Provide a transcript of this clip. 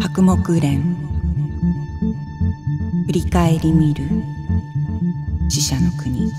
白木蓮振り返り見る。死者の国。